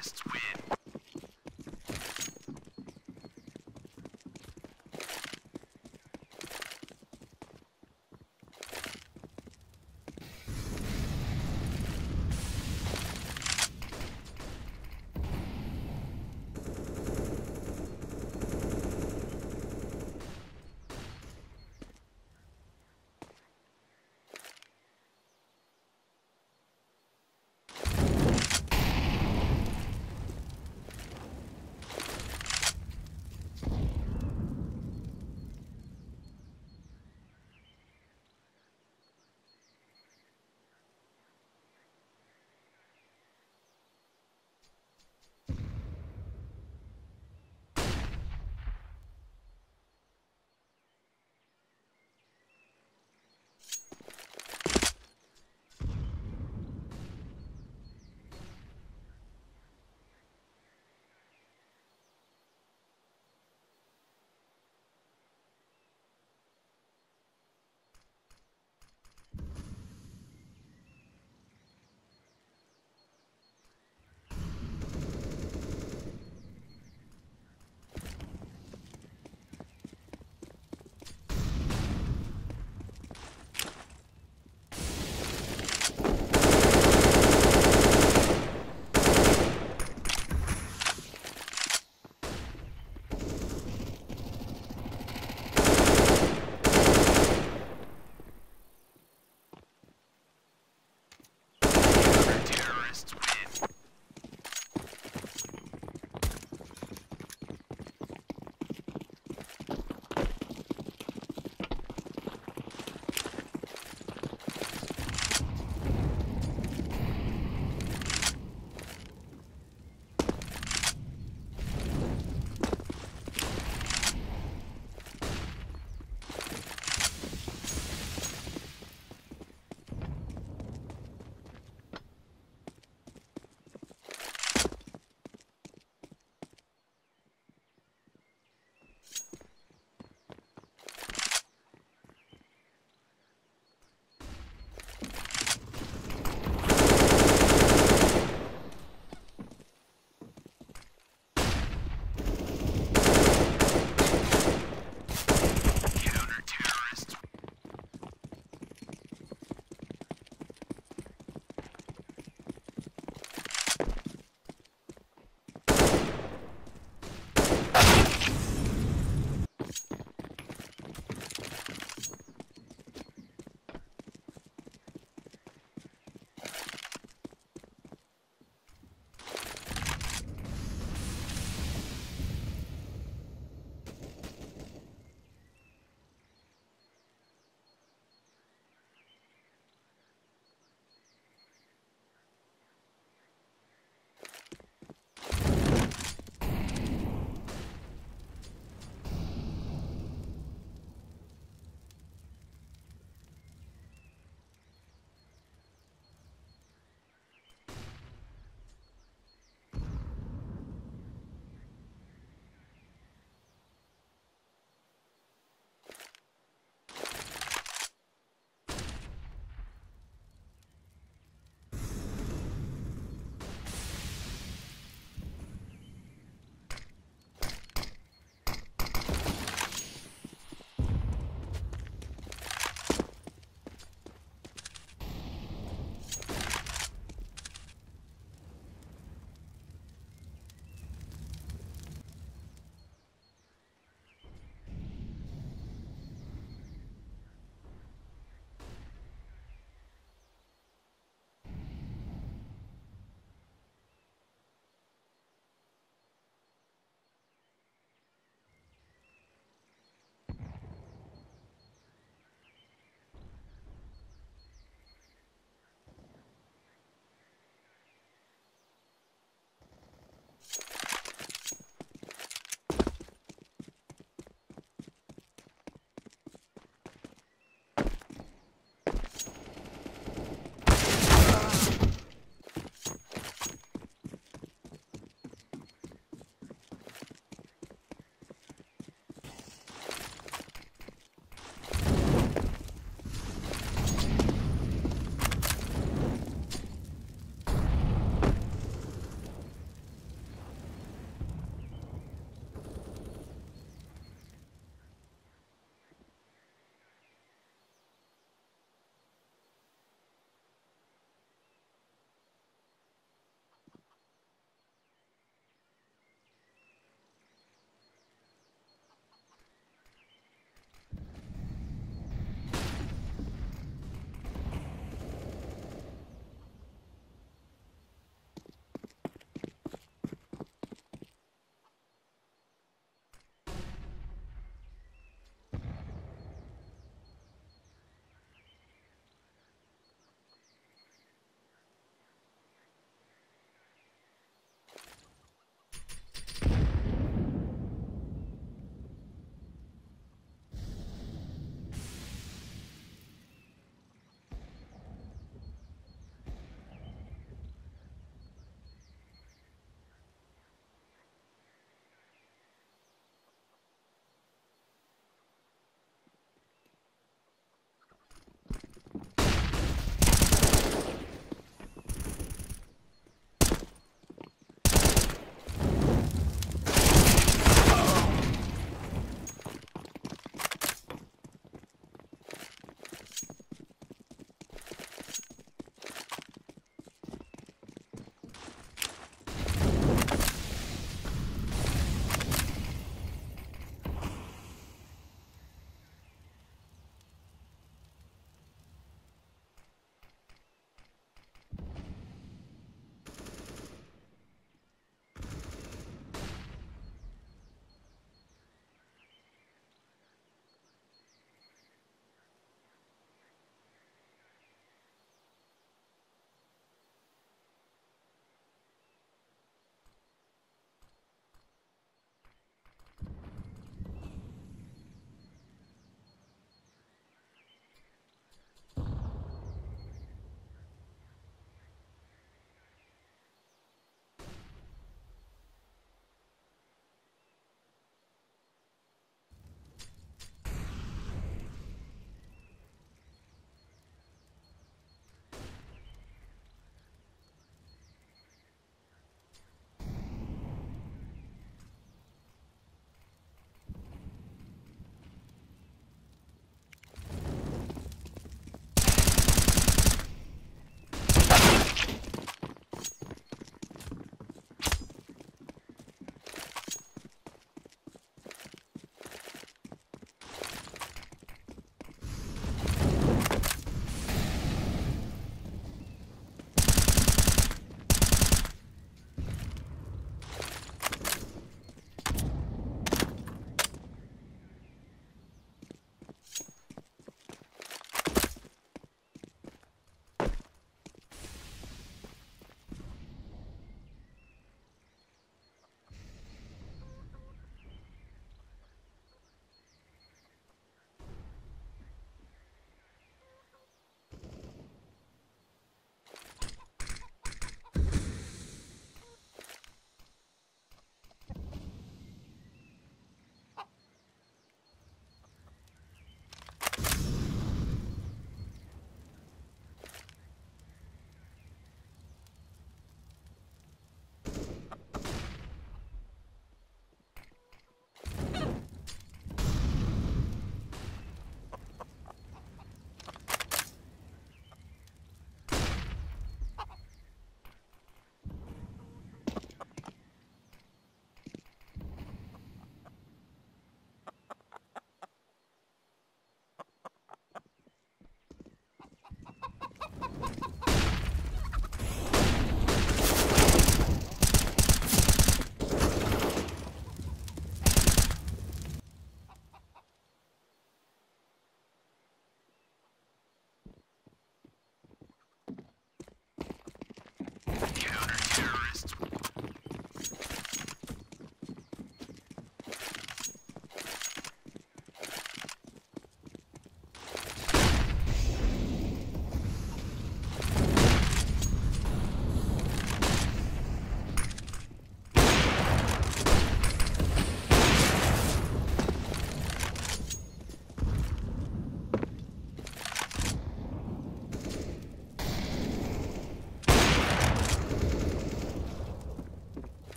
That's weird.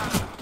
Ah!